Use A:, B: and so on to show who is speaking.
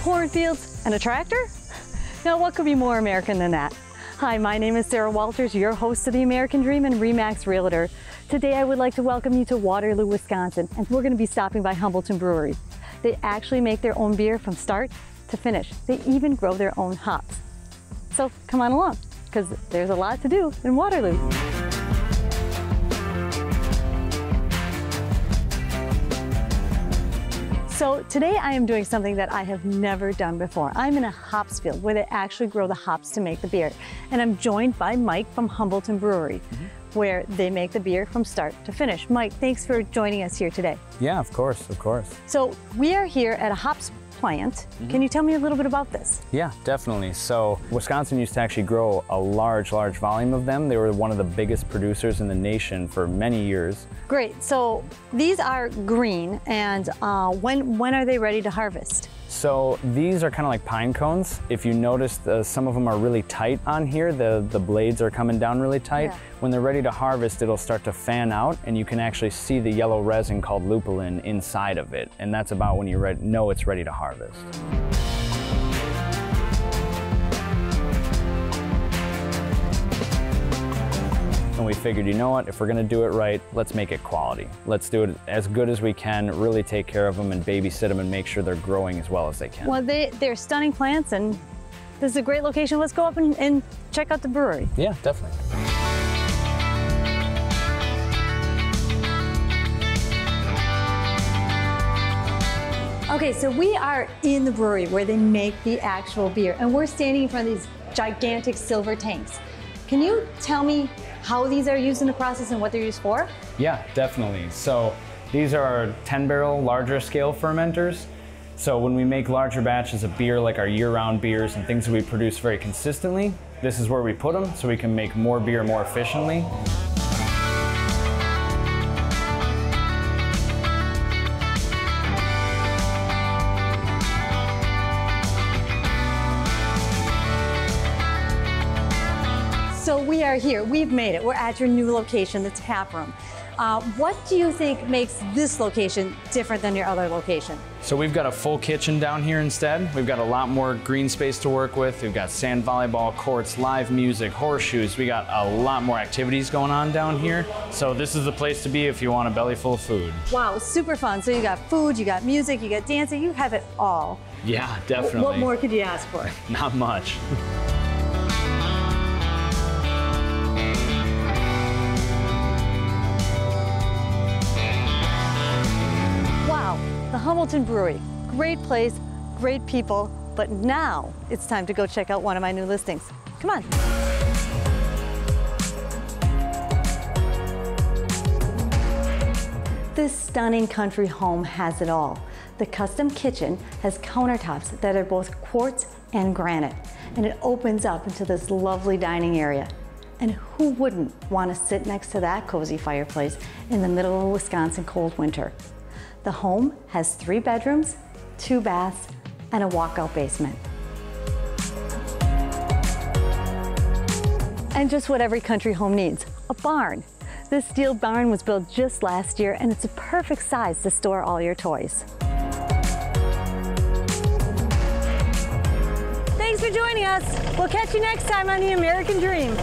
A: cornfields, and a tractor? Now, what could be more American than that? Hi, my name is Sarah Walters, your host of the American Dream and REMAX Realtor. Today, I would like to welcome you to Waterloo, Wisconsin, and we're going to be stopping by Hubbleton Brewery. They actually make their own beer from start to finish. They even grow their own hops. So come on along, because there's a lot to do in Waterloo. So today I am doing something that I have never done before. I'm in a hops field where they actually grow the hops to make the beer. And I'm joined by Mike from Hubbleton Brewery, mm -hmm. Where they make the beer from start to finish. Mike, thanks for joining us here today.
B: Yeah, of course, of course.
A: So we are here at a hops plant. Mm -hmm. Can you tell me a little bit about this?
B: Yeah, definitely. So Wisconsin used to actually grow a large, large volume of them. They were one of the biggest producers in the nation for many years.
A: Great. So these are green, and uh, when when are they ready to harvest?
B: So these are kind of like pine cones. If you notice, uh, some of them are really tight on here. The, the blades are coming down really tight. Yeah. When they're ready to harvest, it'll start to fan out and you can actually see the yellow resin called lupulin inside of it. And that's about when you know it's ready to harvest. And we figured, you know what, if we're gonna do it right, let's make it quality. Let's do it as good as we can, really take care of them and babysit them and make sure they're growing as well as they can.
A: Well, they, they're stunning plants and this is a great location. Let's go up and, and check out the brewery.
B: Yeah, definitely.
A: Okay, so we are in the brewery where they make the actual beer, and we're standing in front of these gigantic silver tanks. Can you tell me how these are used in the process and what they're used for?
B: Yeah, definitely. So these are our 10 barrel larger scale fermenters. So when we make larger batches of beer, like our year-round beers and things that we produce very consistently, this is where we put them so we can make more beer more efficiently.
A: So we are here, we've made it. We're at your new location, the tap room. Uh, what do you think makes this location different than your other location?
B: So we've got a full kitchen down here instead. We've got a lot more green space to work with. We've got sand volleyball courts, live music, horseshoes. We got a lot more activities going on down here. So this is the place to be if you want a belly full of food.
A: Wow, super fun. So you got food, you got music, you got dancing, you have it all.
B: Yeah, definitely.
A: What more could you ask for?
B: Not much.
A: Hubbleton Brewery. Great place, great people, but now it's time to go check out one of my new listings. Come on. This stunning country home has it all. The custom kitchen has countertops that are both quartz and granite, and it opens up into this lovely dining area. And who wouldn't want to sit next to that cozy fireplace in the middle of a Wisconsin cold winter? The home has three bedrooms, two baths, and a walkout basement. And just what every country home needs, a barn. This steel barn was built just last year and it's a perfect size to store all your toys. Thanks for joining us. We'll catch you next time on The American Dream.